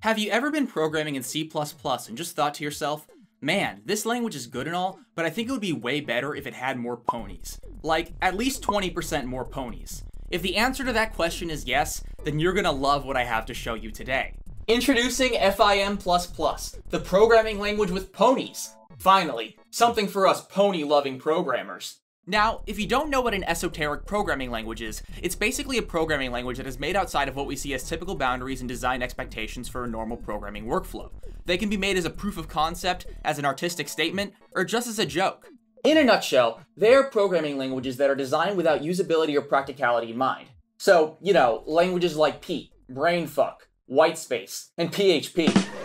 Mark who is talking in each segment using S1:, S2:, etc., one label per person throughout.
S1: Have you ever been programming in C++ and just thought to yourself, man, this language is good and all, but I think it would be way better if it had more ponies. Like, at least 20% more ponies. If the answer to that question is yes, then you're gonna love what I have to show you today. Introducing FIM++, the programming language with ponies. Finally, something for us pony-loving programmers. Now, if you don't know what an esoteric programming language is, it's basically a programming language that is made outside of what we see as typical boundaries and design expectations for a normal programming workflow. They can be made as a proof of concept, as an artistic statement, or just as a joke. In a nutshell, they are programming languages that are designed without usability or practicality in mind. So, you know, languages like P, Brainfuck, Whitespace, and PHP.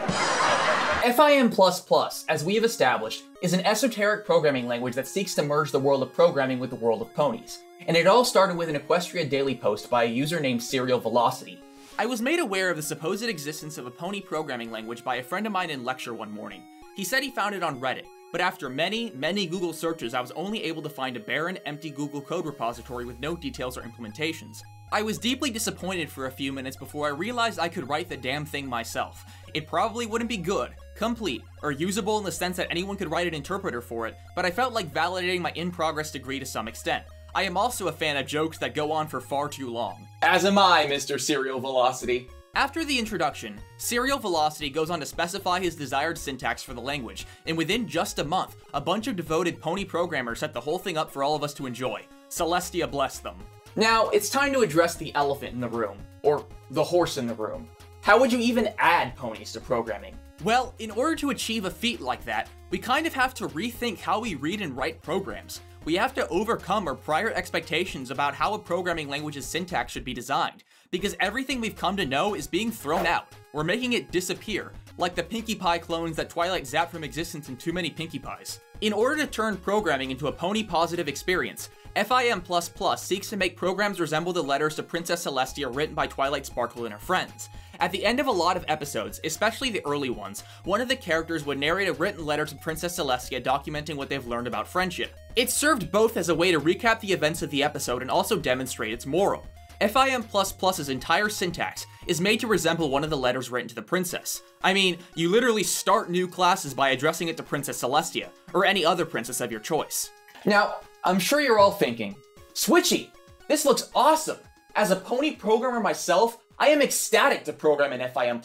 S1: FIM++, as we have established, is an esoteric programming language that seeks to merge the world of programming with the world of ponies. And it all started with an Equestria Daily post by a user named Serial Velocity. I was made aware of the supposed existence of a pony programming language by a friend of mine in lecture one morning. He said he found it on Reddit, but after many, many Google searches, I was only able to find a barren, empty Google code repository with no details or implementations. I was deeply disappointed for a few minutes before I realized I could write the damn thing myself. It probably wouldn't be good, complete, or usable in the sense that anyone could write an interpreter for it, but I felt like validating my in-progress degree to some extent. I am also a fan of jokes that go on for far too long. As am I, Mr. Serial Velocity. After the introduction, Serial Velocity goes on to specify his desired syntax for the language, and within just a month, a bunch of devoted pony programmers set the whole thing up for all of us to enjoy. Celestia bless them. Now, it's time to address the elephant in the room, or the horse in the room. How would you even add ponies to programming? Well, in order to achieve a feat like that, we kind of have to rethink how we read and write programs. We have to overcome our prior expectations about how a programming language's syntax should be designed, because everything we've come to know is being thrown out. We're making it disappear, like the Pinkie Pie clones that Twilight zapped from existence in Too Many Pinkie Pies. In order to turn programming into a pony positive experience, FIM++ seeks to make programs resemble the letters to Princess Celestia written by Twilight Sparkle and her friends. At the end of a lot of episodes, especially the early ones, one of the characters would narrate a written letter to Princess Celestia documenting what they've learned about friendship. It served both as a way to recap the events of the episode and also demonstrate its moral. FIM++'s entire syntax is made to resemble one of the letters written to the princess. I mean, you literally start new classes by addressing it to Princess Celestia, or any other princess of your choice. Now, I'm sure you're all thinking, Switchy, this looks awesome! As a pony programmer myself, I am ecstatic to program in FIM++.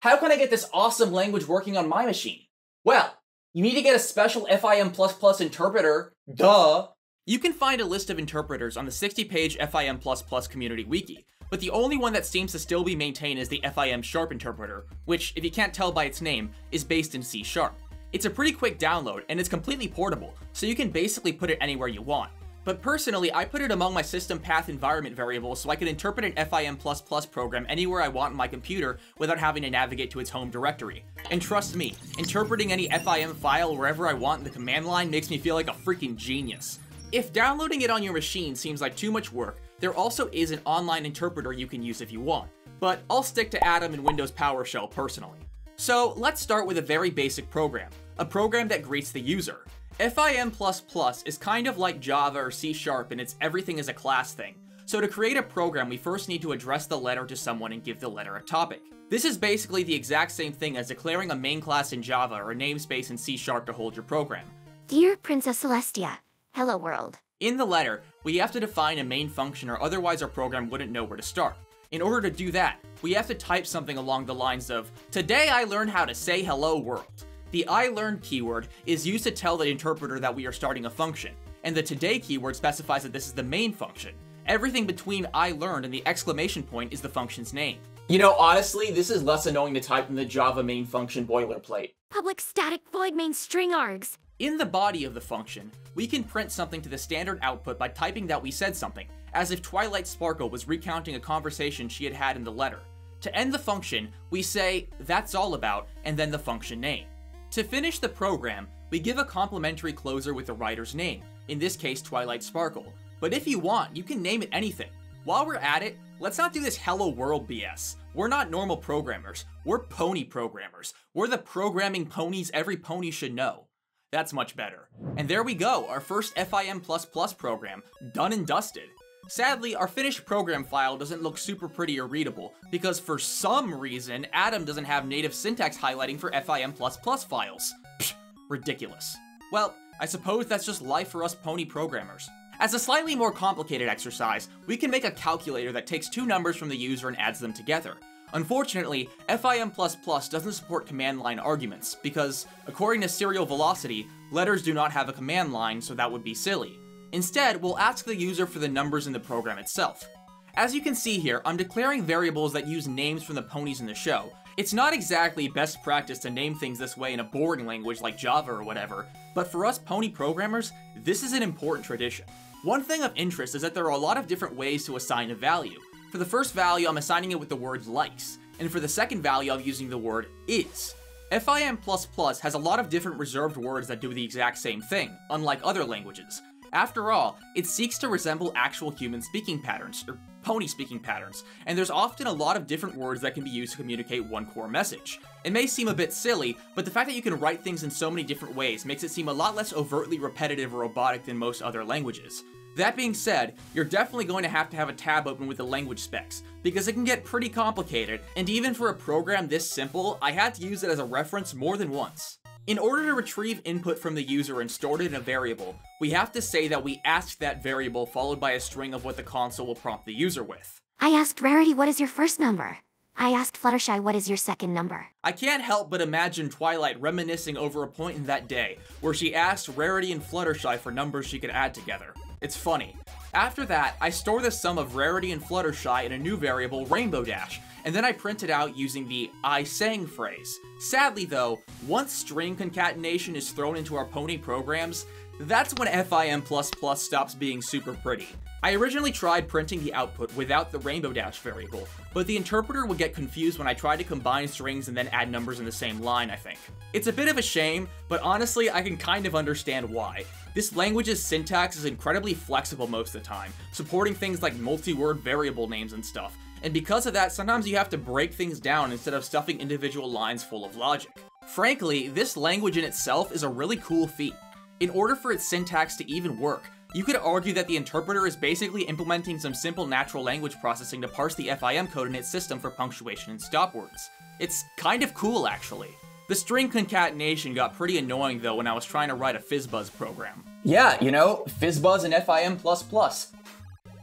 S1: How can I get this awesome language working on my machine? Well, you need to get a special FIM++ interpreter, duh. You can find a list of interpreters on the 60-page FIM++ community wiki, but the only one that seems to still be maintained is the FIM Sharp interpreter, which, if you can't tell by its name, is based in C Sharp. It's a pretty quick download, and it's completely portable, so you can basically put it anywhere you want. But personally, I put it among my system path environment variables so I can interpret an FIM++ program anywhere I want on my computer without having to navigate to its home directory. And trust me, interpreting any FIM file wherever I want in the command line makes me feel like a freaking genius. If downloading it on your machine seems like too much work, there also is an online interpreter you can use if you want. But I'll stick to Atom and Windows PowerShell personally. So let's start with a very basic program, a program that greets the user. FIM++ is kind of like Java or C Sharp and it's everything is a class thing. So to create a program, we first need to address the letter to someone and give the letter a topic. This is basically the exact same thing as declaring a main class in Java or a namespace in C Sharp to hold your program.
S2: Dear Princess Celestia, hello world.
S1: In the letter, we have to define a main function or otherwise our program wouldn't know where to start. In order to do that, we have to type something along the lines of, Today I learned how to say hello world. The I learned keyword is used to tell the interpreter that we are starting a function, and the today keyword specifies that this is the main function. Everything between I learned and the exclamation point is the function's name. You know, honestly, this is less annoying to type than the Java main function boilerplate.
S2: Public static void main string args.
S1: In the body of the function, we can print something to the standard output by typing that we said something, as if Twilight Sparkle was recounting a conversation she had had in the letter. To end the function, we say, that's all about, and then the function name. To finish the program, we give a complimentary closer with the writer's name, in this case Twilight Sparkle. But if you want, you can name it anything. While we're at it, let's not do this hello world BS. We're not normal programmers, we're pony programmers. We're the programming ponies every pony should know. That's much better. And there we go, our first FIM++ program, done and dusted. Sadly, our finished program file doesn't look super pretty or readable, because for some reason, Atom doesn't have native syntax highlighting for FIM++ files. Psh, ridiculous. Well, I suppose that's just life for us pony programmers. As a slightly more complicated exercise, we can make a calculator that takes two numbers from the user and adds them together. Unfortunately, FIM++ doesn't support command line arguments, because, according to Serial Velocity, letters do not have a command line, so that would be silly. Instead, we'll ask the user for the numbers in the program itself. As you can see here, I'm declaring variables that use names from the ponies in the show. It's not exactly best practice to name things this way in a boring language like Java or whatever, but for us pony programmers, this is an important tradition. One thing of interest is that there are a lot of different ways to assign a value. For the first value, I'm assigning it with the word likes, and for the second value, I'm using the word is. FIM++ has a lot of different reserved words that do the exact same thing, unlike other languages. After all, it seeks to resemble actual human speaking patterns, or pony speaking patterns, and there's often a lot of different words that can be used to communicate one core message. It may seem a bit silly, but the fact that you can write things in so many different ways makes it seem a lot less overtly repetitive or robotic than most other languages. That being said, you're definitely going to have to have a tab open with the language specs, because it can get pretty complicated, and even for a program this simple, I had to use it as a reference more than once. In order to retrieve input from the user and store it in a variable, we have to say that we asked that variable followed by a string of what the console will prompt the user with.
S2: I asked Rarity what is your first number. I asked Fluttershy what is your second number.
S1: I can't help but imagine Twilight reminiscing over a point in that day, where she asked Rarity and Fluttershy for numbers she could add together. It's funny. After that, I store the sum of Rarity and Fluttershy in a new variable, Rainbow Dash, and then I print it out using the I sang phrase. Sadly though, once string concatenation is thrown into our pony programs, that's when FIM++ stops being super pretty. I originally tried printing the output without the rainbow dash variable, but the interpreter would get confused when I tried to combine strings and then add numbers in the same line, I think. It's a bit of a shame, but honestly, I can kind of understand why. This language's syntax is incredibly flexible most of the time, supporting things like multi-word variable names and stuff, and because of that, sometimes you have to break things down instead of stuffing individual lines full of logic. Frankly, this language in itself is a really cool feat. In order for its syntax to even work, you could argue that the interpreter is basically implementing some simple natural language processing to parse the FIM code in its system for punctuation and stop words. It's kind of cool, actually. The string concatenation got pretty annoying though when I was trying to write a FizzBuzz program. Yeah, you know, FizzBuzz and FIM++.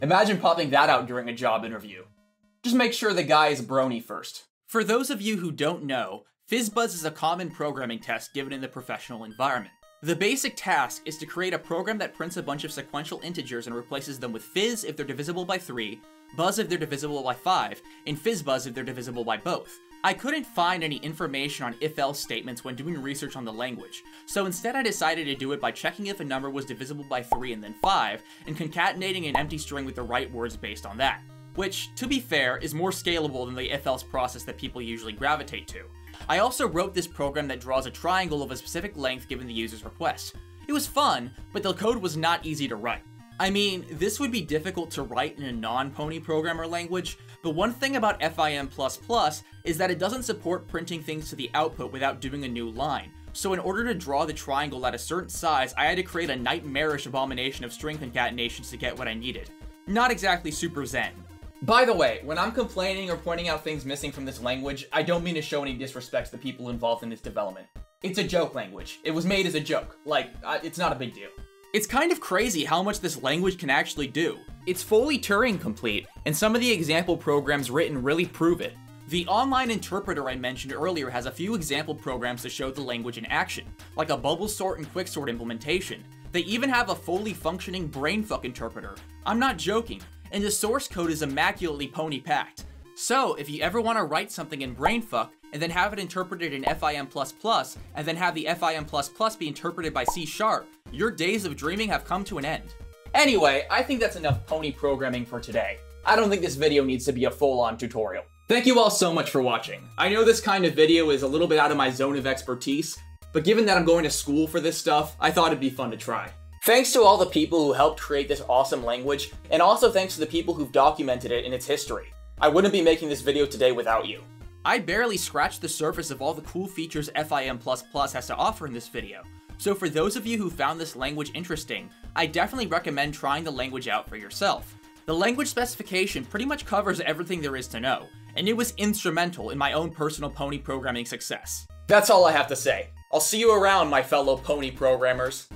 S1: Imagine popping that out during a job interview. Just make sure the guy is brony first. For those of you who don't know, FizzBuzz is a common programming test given in the professional environment. The basic task is to create a program that prints a bunch of sequential integers and replaces them with fizz if they're divisible by 3, buzz if they're divisible by 5, and fizzbuzz if they're divisible by both. I couldn't find any information on if-else statements when doing research on the language, so instead I decided to do it by checking if a number was divisible by 3 and then 5, and concatenating an empty string with the right words based on that. Which, to be fair, is more scalable than the if-else process that people usually gravitate to. I also wrote this program that draws a triangle of a specific length given the user's request. It was fun, but the code was not easy to write. I mean, this would be difficult to write in a non-pony programmer language, but one thing about FIM++ is that it doesn't support printing things to the output without doing a new line. So in order to draw the triangle at a certain size, I had to create a nightmarish abomination of string concatenations to get what I needed. Not exactly super zen. By the way, when I'm complaining or pointing out things missing from this language, I don't mean to show any disrespect to the people involved in this development. It's a joke language. It was made as a joke. Like, uh, it's not a big deal. It's kind of crazy how much this language can actually do. It's fully Turing complete, and some of the example programs written really prove it. The online interpreter I mentioned earlier has a few example programs to show the language in action, like a bubble sort and quicksort implementation. They even have a fully functioning brainfuck interpreter. I'm not joking and the source code is immaculately pony packed. So, if you ever want to write something in Brainfuck, and then have it interpreted in FIM++, and then have the FIM++ be interpreted by C Sharp, your days of dreaming have come to an end. Anyway, I think that's enough pony programming for today. I don't think this video needs to be a full-on tutorial. Thank you all so much for watching. I know this kind of video is a little bit out of my zone of expertise, but given that I'm going to school for this stuff, I thought it'd be fun to try. Thanks to all the people who helped create this awesome language, and also thanks to the people who've documented it in its history. I wouldn't be making this video today without you. I barely scratched the surface of all the cool features FIM++ has to offer in this video, so for those of you who found this language interesting, I definitely recommend trying the language out for yourself. The language specification pretty much covers everything there is to know, and it was instrumental in my own personal pony programming success. That's all I have to say. I'll see you around, my fellow pony programmers.